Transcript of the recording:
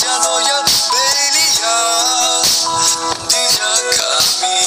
Ya no ya venía, día camino.